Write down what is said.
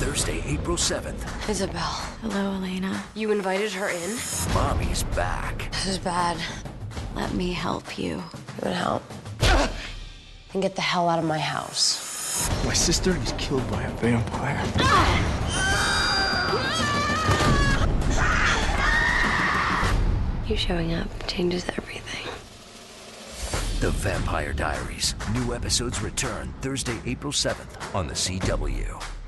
Thursday, April 7th. Isobel. Hello, Elena. You invited her in? Mommy's back. This is bad. Let me help you. You would help. And get the hell out of my house. My sister is killed by a vampire. You showing up changes everything. The Vampire Diaries. New episodes return Thursday, April 7th on the CW.